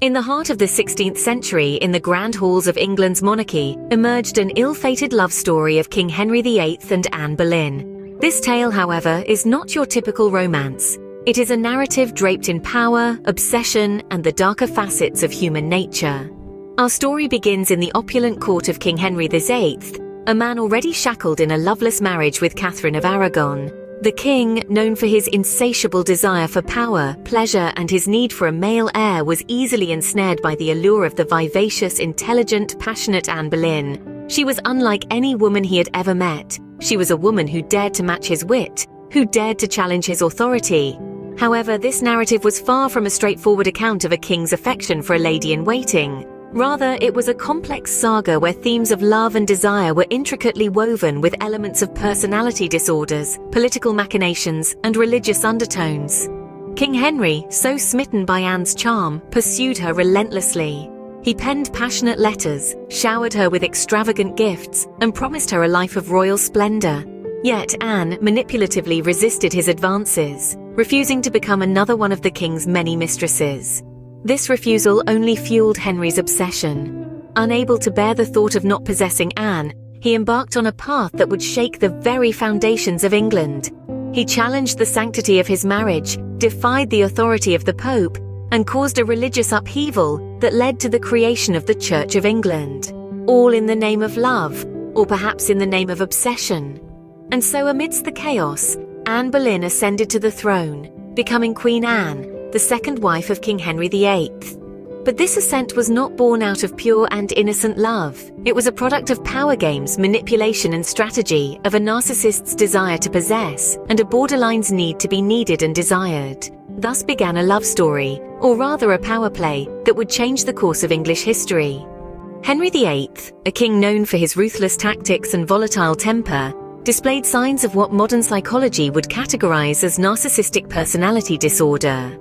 In the heart of the 16th century, in the grand halls of England's monarchy, emerged an ill-fated love story of King Henry VIII and Anne Boleyn. This tale, however, is not your typical romance. It is a narrative draped in power, obsession, and the darker facets of human nature. Our story begins in the opulent court of King Henry VIII, a man already shackled in a loveless marriage with Catherine of Aragon. The king, known for his insatiable desire for power, pleasure, and his need for a male heir, was easily ensnared by the allure of the vivacious, intelligent, passionate Anne Boleyn. She was unlike any woman he had ever met. She was a woman who dared to match his wit, who dared to challenge his authority. However, this narrative was far from a straightforward account of a king's affection for a lady in waiting. Rather, it was a complex saga where themes of love and desire were intricately woven with elements of personality disorders, political machinations, and religious undertones. King Henry, so smitten by Anne's charm, pursued her relentlessly. He penned passionate letters, showered her with extravagant gifts, and promised her a life of royal splendor. Yet Anne manipulatively resisted his advances, refusing to become another one of the king's many mistresses. This refusal only fueled Henry's obsession. Unable to bear the thought of not possessing Anne, he embarked on a path that would shake the very foundations of England. He challenged the sanctity of his marriage, defied the authority of the Pope, and caused a religious upheaval that led to the creation of the Church of England. All in the name of love, or perhaps in the name of obsession. And so amidst the chaos, Anne Boleyn ascended to the throne, becoming Queen Anne, the second wife of King Henry VIII. But this ascent was not born out of pure and innocent love. It was a product of power games, manipulation and strategy, of a narcissist's desire to possess, and a borderline's need to be needed and desired. Thus began a love story, or rather a power play, that would change the course of English history. Henry VIII, a king known for his ruthless tactics and volatile temper, displayed signs of what modern psychology would categorize as narcissistic personality disorder.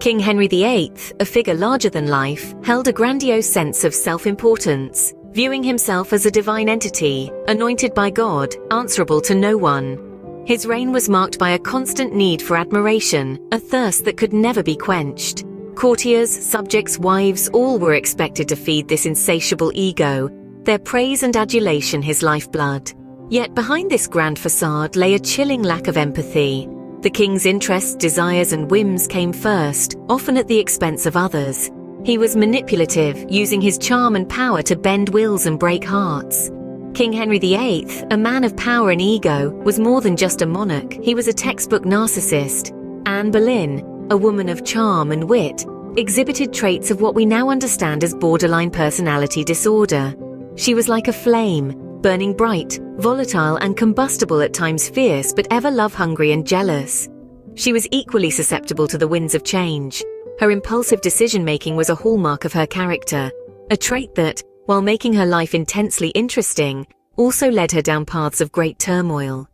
King Henry VIII, a figure larger than life, held a grandiose sense of self-importance, viewing himself as a divine entity, anointed by God, answerable to no one. His reign was marked by a constant need for admiration, a thirst that could never be quenched. Courtiers, subjects, wives, all were expected to feed this insatiable ego, their praise and adulation his lifeblood. Yet behind this grand facade lay a chilling lack of empathy, the king's interests, desires and whims came first, often at the expense of others. He was manipulative, using his charm and power to bend wills and break hearts. King Henry VIII, a man of power and ego, was more than just a monarch, he was a textbook narcissist. Anne Boleyn, a woman of charm and wit, exhibited traits of what we now understand as borderline personality disorder. She was like a flame, burning bright, volatile and combustible at times fierce but ever love-hungry and jealous. She was equally susceptible to the winds of change. Her impulsive decision-making was a hallmark of her character, a trait that, while making her life intensely interesting, also led her down paths of great turmoil.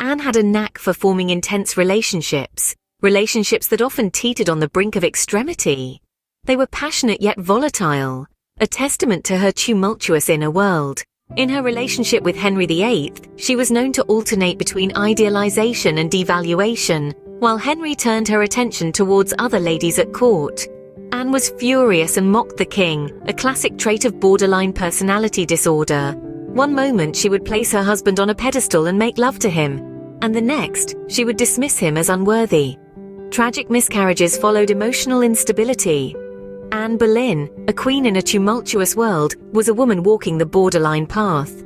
Anne had a knack for forming intense relationships, relationships that often teetered on the brink of extremity. They were passionate yet volatile, a testament to her tumultuous inner world, in her relationship with Henry VIII, she was known to alternate between idealization and devaluation, while Henry turned her attention towards other ladies at court. Anne was furious and mocked the king, a classic trait of borderline personality disorder. One moment she would place her husband on a pedestal and make love to him, and the next she would dismiss him as unworthy. Tragic miscarriages followed emotional instability, Anne Boleyn, a queen in a tumultuous world, was a woman walking the borderline path.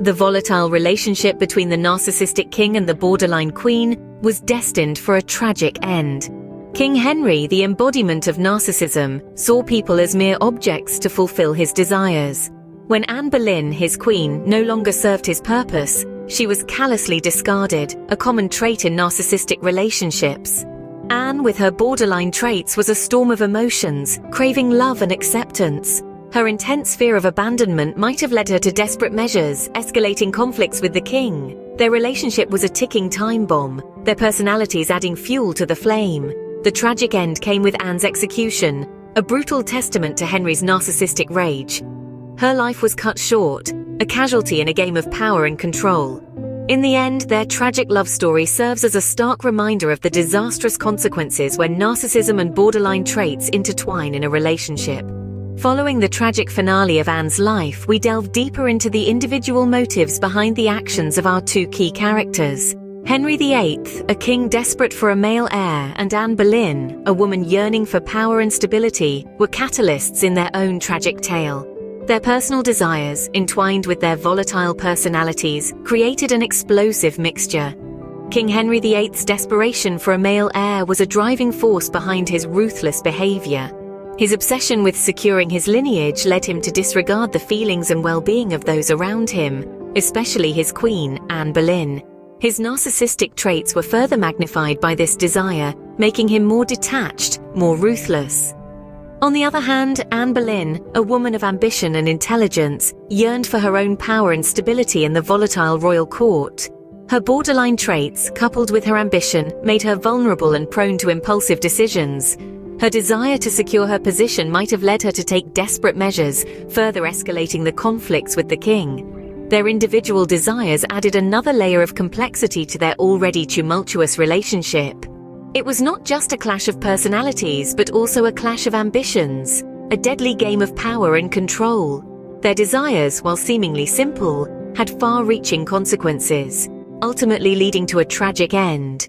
The volatile relationship between the narcissistic king and the borderline queen was destined for a tragic end. King Henry, the embodiment of narcissism, saw people as mere objects to fulfill his desires. When Anne Boleyn, his queen, no longer served his purpose, she was callously discarded, a common trait in narcissistic relationships. Anne, with her borderline traits, was a storm of emotions, craving love and acceptance. Her intense fear of abandonment might have led her to desperate measures, escalating conflicts with the king. Their relationship was a ticking time bomb, their personalities adding fuel to the flame. The tragic end came with Anne's execution, a brutal testament to Henry's narcissistic rage. Her life was cut short, a casualty in a game of power and control. In the end, their tragic love story serves as a stark reminder of the disastrous consequences when narcissism and borderline traits intertwine in a relationship. Following the tragic finale of Anne's life, we delve deeper into the individual motives behind the actions of our two key characters. Henry VIII, a king desperate for a male heir, and Anne Boleyn, a woman yearning for power and stability, were catalysts in their own tragic tale. Their personal desires, entwined with their volatile personalities, created an explosive mixture. King Henry VIII's desperation for a male heir was a driving force behind his ruthless behavior. His obsession with securing his lineage led him to disregard the feelings and well-being of those around him, especially his queen, Anne Boleyn. His narcissistic traits were further magnified by this desire, making him more detached, more ruthless. On the other hand, Anne Boleyn, a woman of ambition and intelligence, yearned for her own power and stability in the volatile royal court. Her borderline traits, coupled with her ambition, made her vulnerable and prone to impulsive decisions. Her desire to secure her position might have led her to take desperate measures, further escalating the conflicts with the king. Their individual desires added another layer of complexity to their already tumultuous relationship. It was not just a clash of personalities, but also a clash of ambitions, a deadly game of power and control. Their desires, while seemingly simple, had far-reaching consequences, ultimately leading to a tragic end.